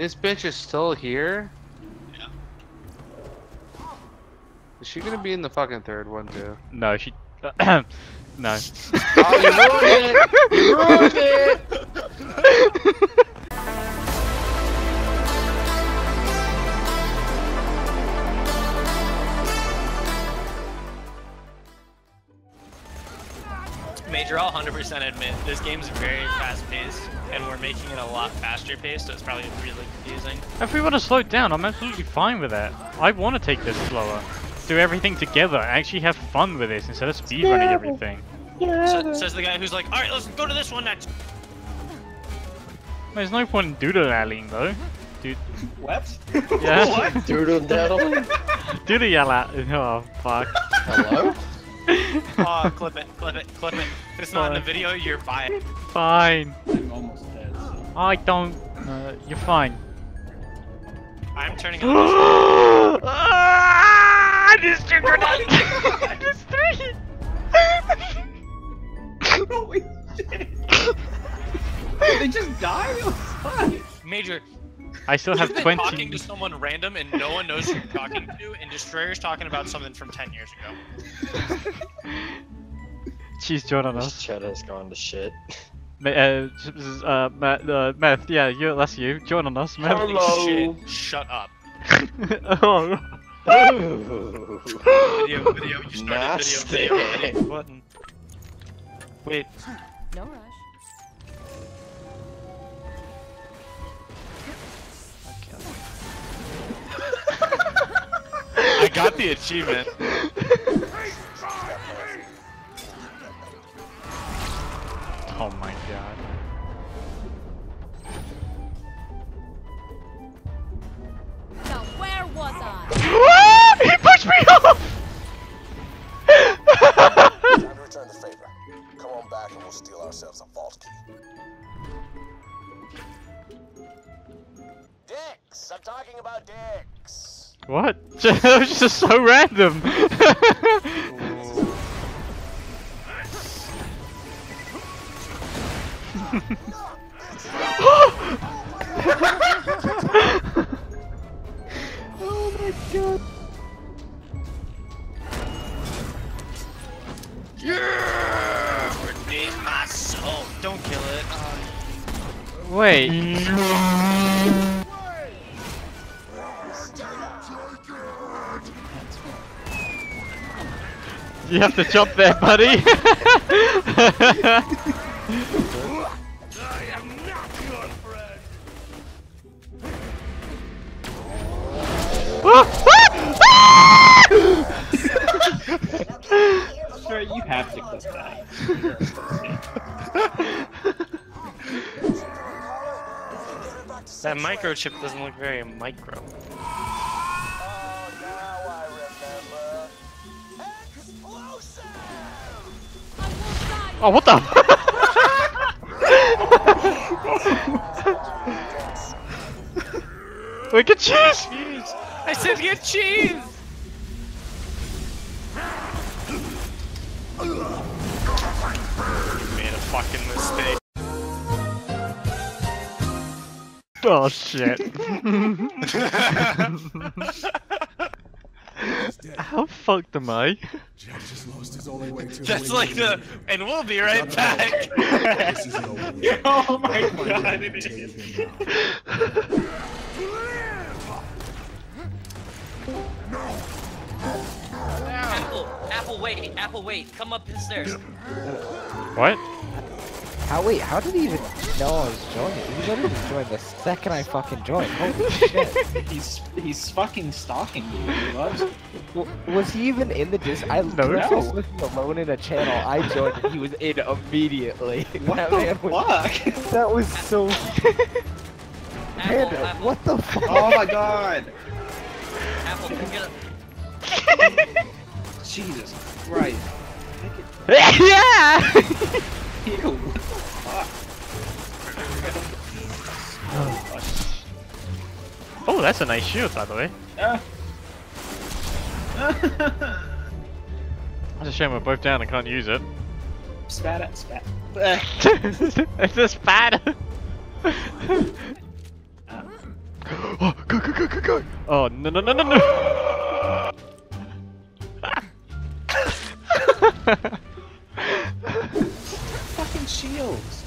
This bitch is still here? Yeah. Is she gonna be in the fucking third one too? No, she. no. Oh, you ruined it! You ruined it! Major, I'll 100% admit this game's very fast paced, and we're making it a lot faster paced, so it's probably really confusing. If we want to slow it down, I'm absolutely fine with that. I want to take this slower. Do everything together. Actually have fun with this instead of speedrunning everything. So, says the guy who's like, alright, let's go to this one next. There's no point in doodle allying though. Dude. What? Yeah. what? Doodle daddle. Doodle yell at. Oh fuck. Hello? Oh, clip it, clip it, clip it. If it's not in the video, you're fine. Fine. I'm almost dead. So. I don't. Uh, you're fine. I'm turning on ah, just two grenades. just three. Holy shit! they just died? It. Major, I still you've have been 20. talking to someone random and no one knows who you're talking to, and Destroyer's talking about something from 10 years ago. She's joining us. chat has gone to shit. Ma- Uh, uh, Matt, uh, Meth, yeah, you, that's you. Joining us, Meth. Hello. Shit, shut up. oh. Ooh. Video, video, you started Nasty. video, video, video, button. Wait, No rush. I got the achievement. oh my god. Now where was I? he pushed me off! Time to return the favor. Come on back and we'll steal ourselves a vault key. Dicks! I'm talking about dicks! what? that was just so random. oh my god. Yeah! Redeem my soul. Don't kill it. Wait. You have to jump there, buddy. Sure, you have to clip that. That microchip doesn't look very micro. Oh, now I remember. Explosive! I will die. oh, what the? we can choose. I said get cheese! Made a fucking mistake. Oh shit. How fucked am I? Jack just lost his only way to That's like the, and we'll be right back. oh my god, wait, Apple, wait, come up the stairs. What? How wait? How did he even know I was joining? He literally joined the second I fucking joined. Holy shit! He's he's fucking stalking you. He loves was he even in the dis? I No. was looking alone in a channel. I joined and he was in immediately. What that the man was. fuck? That was so. Apple, Panda, Apple, what the fuck? Oh my god. Apple, come get up. Jesus Christ. yeah! Ew. what the fuck? Oh, that's a nice shield, by the way. Ah. It's a shame we're both down and can't use it. spat at spat. It's a spat. Oh, go, go, go, go, go! Oh, no, no, no, no, no! Fucking shields.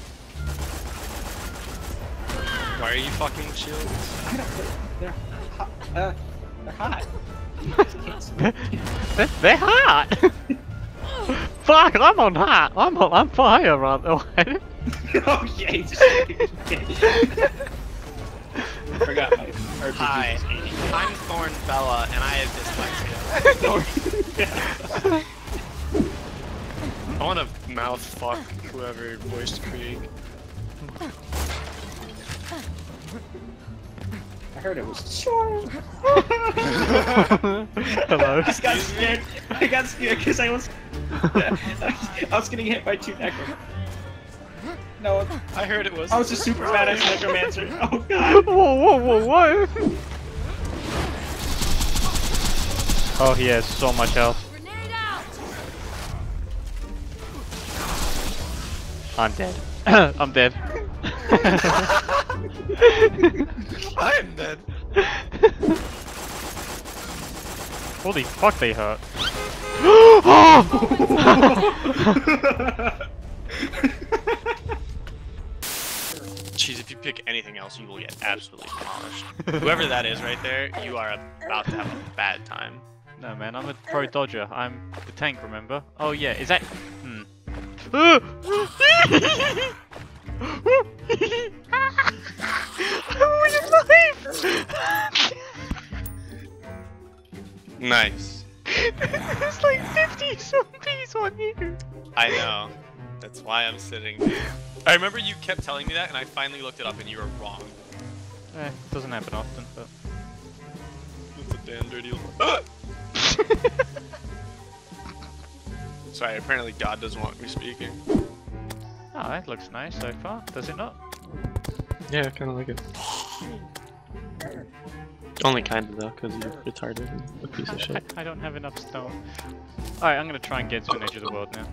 Why are you fucking shields? I don't. They're hot. Uh, they're hot. they're, they're hot! Fuck, I'm on hot! I'm on, I'm fire right away. oh yeah. Just, Forgot my RPG Hi, I'm Thorn Bella, and I have dyslexia. I want to mouth fuck whoever voiced Krieg. I heard it was sure. Hello. I just got scared. I got scared because I was I was getting hit by two necro. No, I heard it was. I was a super badass necromancer. Oh god. Whoa, whoa, whoa, whoa! Oh, he has so much health. I'm dead. I'm dead. I am dead. Holy fuck, they hurt. Jeez, if you pick anything else, you will get absolutely demolished. Whoever that is right there, you are about to have a bad time. no, man, I'm a pro dodger. I'm the tank, remember? Oh, yeah, is that. Nice. There's like 50 zombies on you. I know. That's why I'm sitting here. I remember you kept telling me that, and I finally looked it up, and you were wrong. Eh, doesn't happen often, but. That's a damn dirty. Sorry, apparently God doesn't want me speaking. Oh, that looks nice so far, does it not? Yeah, I kind of like it. Only kind of though, because you're retarded and a piece of shit. I don't have enough stone. Alright, I'm gonna try and get to an edge of the world now.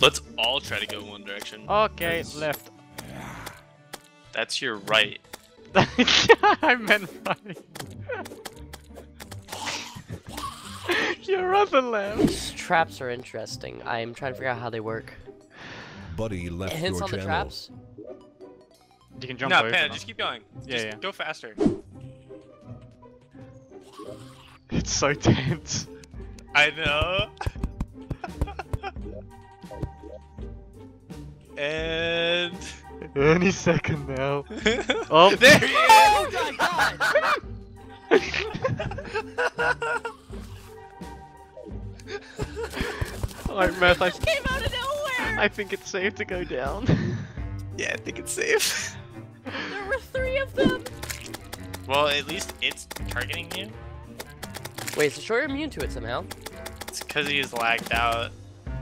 Let's all try to go one direction. Okay, Yes. left. That's your right. I meant right. Your other left. Traps are interesting. I'm trying to figure out how they work. Buddy left Hints your on the channel. traps? You can jump no, over Panda, them. just keep going. Yeah, just yeah. go faster. It's so tense. I know. and Any second now. Oh, there he is. Oh my god! Alright, Matt, I, Came out of nowhere! I think it's safe to go down. yeah, I think it's safe. There were three of them! Well, at least it's targeting you. Wait, so you're immune to it somehow? It's because he's lagged out.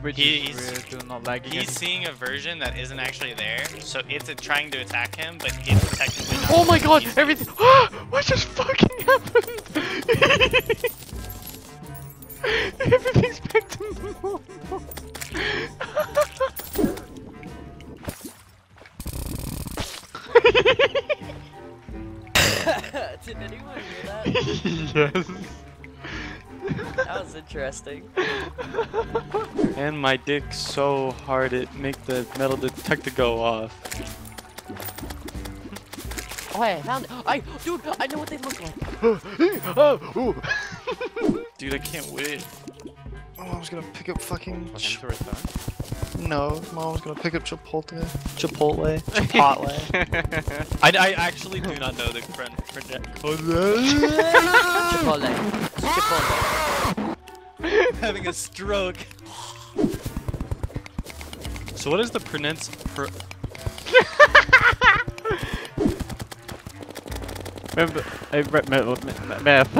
Which He's- is weird, not lagging. He's seeing a version that isn't actually there, so it's trying to attack him, but it's technically not. Oh my god, He's- everything- What just fucking happened? Did anyone hear that? yes. That was interesting. And my dick so hard it make the metal detector go off. Oh, hey, I found it. I, dude, I know what they look like. Dude, I can't wait. Oh, I was gonna pick up fucking. Was him to return? No, mom was gonna pick up Chipotle. Chipotle. Chipotle. I, I actually do not know the friend. Chipotle. Chipotle. having a stroke. So what is the pronounce? Pro Remember, I re- me- me- math.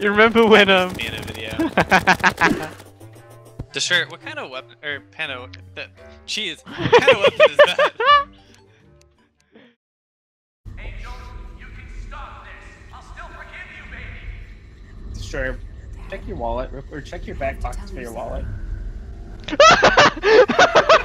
you remember when um? Be in a video. the shirt. What kind of weapon? Or Pano? The cheese. What kind of weapon is that? Sure. Check your wallet, or check your back pockets for your wallet.